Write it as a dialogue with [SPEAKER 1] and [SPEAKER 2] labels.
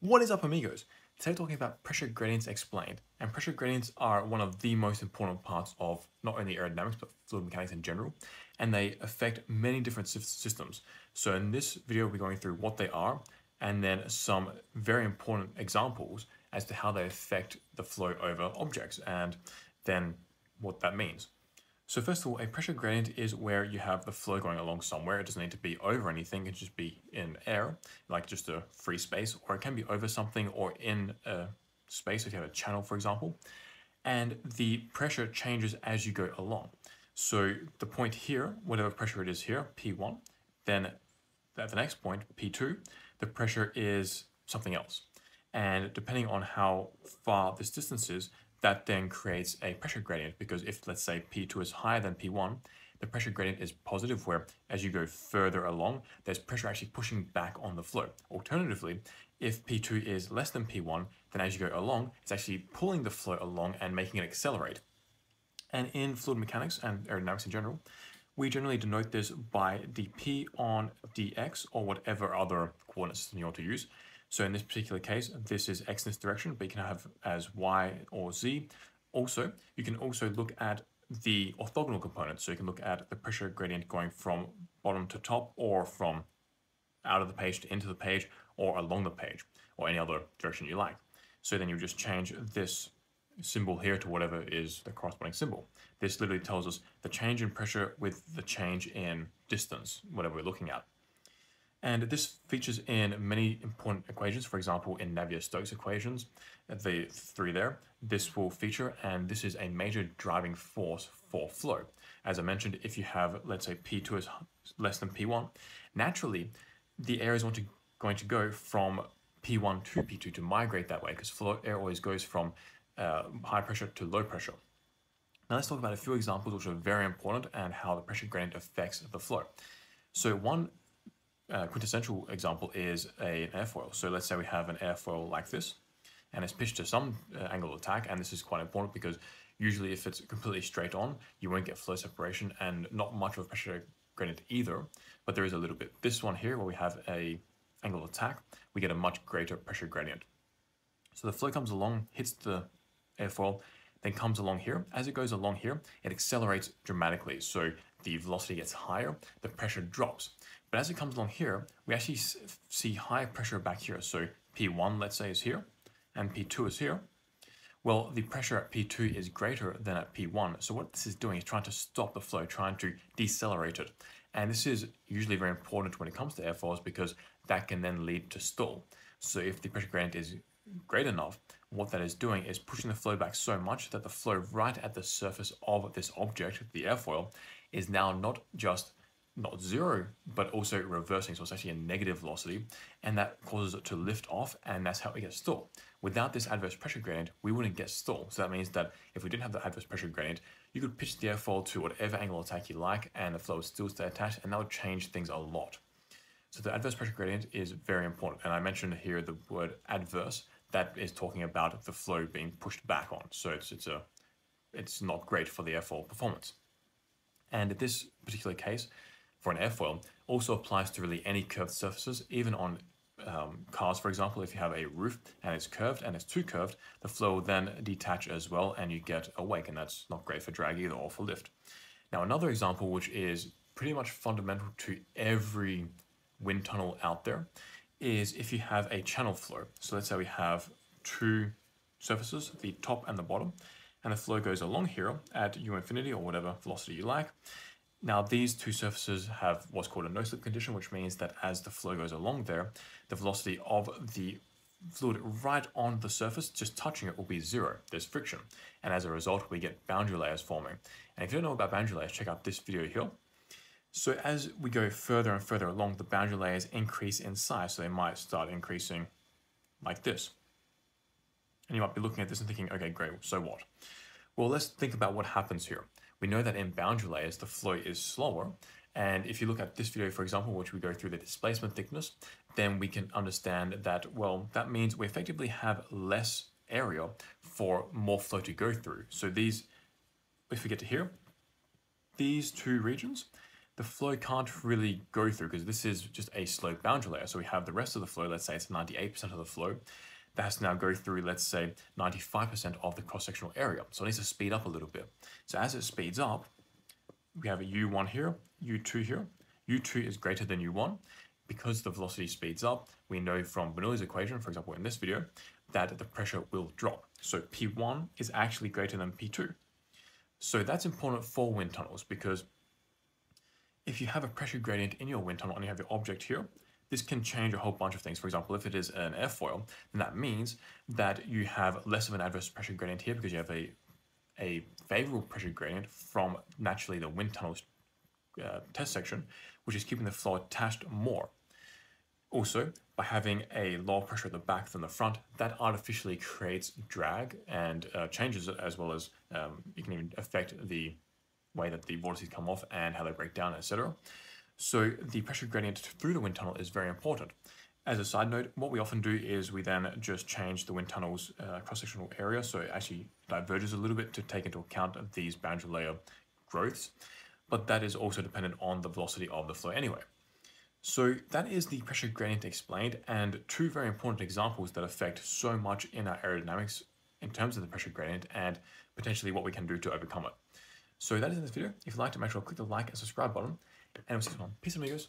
[SPEAKER 1] What is up amigos? Today we're talking about pressure gradients explained. And pressure gradients are one of the most important parts of not only aerodynamics but fluid mechanics in general. And they affect many different systems. So in this video we're going through what they are and then some very important examples as to how they affect the flow over objects and then what that means. So first of all, a pressure gradient is where you have the flow going along somewhere. It doesn't need to be over anything. It can just be in air, like just a free space, or it can be over something or in a space if you have a channel, for example. And the pressure changes as you go along. So the point here, whatever pressure it is here, P1, then at the next point, P2, the pressure is something else. And depending on how far this distance is, that then creates a pressure gradient because if let's say P2 is higher than P1, the pressure gradient is positive where as you go further along, there's pressure actually pushing back on the flow. Alternatively, if P2 is less than P1, then as you go along, it's actually pulling the flow along and making it accelerate. And in fluid mechanics and aerodynamics in general, we generally denote this by dp on dx or whatever other coordinate system you want to use. So in this particular case, this is x in this direction, but you can have as y or z. Also, you can also look at the orthogonal components. So you can look at the pressure gradient going from bottom to top or from out of the page to into the page or along the page or any other direction you like. So then you just change this symbol here to whatever is the corresponding symbol. This literally tells us the change in pressure with the change in distance, whatever we're looking at. And this features in many important equations, for example, in Navier-Stokes equations, the three there, this will feature, and this is a major driving force for flow. As I mentioned, if you have, let's say, P2 is less than P1, naturally, the air is going to, go from P1 to P2 to migrate that way, because flow air always goes from uh, high pressure to low pressure. Now let's talk about a few examples which are very important and how the pressure gradient affects the flow. So one uh, quintessential example is a, an airfoil. So let's say we have an airfoil like this, and it's pitched to some uh, angle of attack, and this is quite important because usually if it's completely straight on, you won't get flow separation and not much of a pressure gradient either, but there is a little bit. This one here, where we have a angle of attack, we get a much greater pressure gradient. So the flow comes along, hits the airfoil, then comes along here. As it goes along here, it accelerates dramatically. So the velocity gets higher, the pressure drops. But as it comes along here, we actually see high pressure back here. So P1, let's say, is here, and P2 is here. Well, the pressure at P2 is greater than at P1. So what this is doing is trying to stop the flow, trying to decelerate it. And this is usually very important when it comes to airfoils because that can then lead to stall. So if the pressure gradient is great enough, what that is doing is pushing the flow back so much that the flow right at the surface of this object, the airfoil, is now not just not zero, but also reversing. So it's actually a negative velocity, and that causes it to lift off, and that's how it gets stalled. Without this adverse pressure gradient, we wouldn't get stalled. So that means that if we didn't have the adverse pressure gradient, you could pitch the airfoil to whatever angle of attack you like, and the flow would still stay attached, and that would change things a lot. So the adverse pressure gradient is very important, and I mentioned here the word adverse. That is talking about the flow being pushed back on. So it's it's a it's not great for the airfoil performance. And in this particular case, for an airfoil also applies to really any curved surfaces, even on um, cars, for example, if you have a roof and it's curved and it's too curved, the flow then detach as well and you get a wake, and that's not great for drag either or for lift. Now, another example which is pretty much fundamental to every wind tunnel out there is if you have a channel flow. So let's say we have two surfaces, the top and the bottom, and the flow goes along here at u infinity or whatever velocity you like. Now these two surfaces have what's called a no-slip condition, which means that as the flow goes along there, the velocity of the fluid right on the surface, just touching it, will be zero. There's friction. And as a result, we get boundary layers forming. And if you don't know about boundary layers, check out this video here. So as we go further and further along, the boundary layers increase in size. So they might start increasing like this. And you might be looking at this and thinking, okay, great, so what? Well, let's think about what happens here we know that in boundary layers, the flow is slower. And if you look at this video, for example, which we go through the displacement thickness, then we can understand that, well, that means we effectively have less area for more flow to go through. So these, if we get to here, these two regions, the flow can't really go through because this is just a slope boundary layer. So we have the rest of the flow, let's say it's 98% of the flow, that has to now go through, let's say, 95% of the cross-sectional area. So it needs to speed up a little bit. So as it speeds up, we have a u1 here, u2 here. u2 is greater than u1. Because the velocity speeds up, we know from Bernoulli's equation, for example, in this video, that the pressure will drop. So P1 is actually greater than P2. So that's important for wind tunnels because if you have a pressure gradient in your wind tunnel and you have your object here, this can change a whole bunch of things. For example, if it is an airfoil, then that means that you have less of an adverse pressure gradient here because you have a, a favorable pressure gradient from naturally the wind tunnel's uh, test section, which is keeping the flow attached more. Also, by having a lower pressure at the back than the front, that artificially creates drag and uh, changes it as well as um, it can even affect the way that the vortices come off and how they break down, etc. So the pressure gradient through the wind tunnel is very important. As a side note, what we often do is we then just change the wind tunnel's uh, cross-sectional area so it actually diverges a little bit to take into account of these boundary layer growths, but that is also dependent on the velocity of the flow anyway. So that is the pressure gradient explained and two very important examples that affect so much in our aerodynamics in terms of the pressure gradient and potentially what we can do to overcome it. So that is in this video. If you'd like to make sure to click the like and subscribe button and we'll see you on. Peace amigos.